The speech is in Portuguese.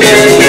running.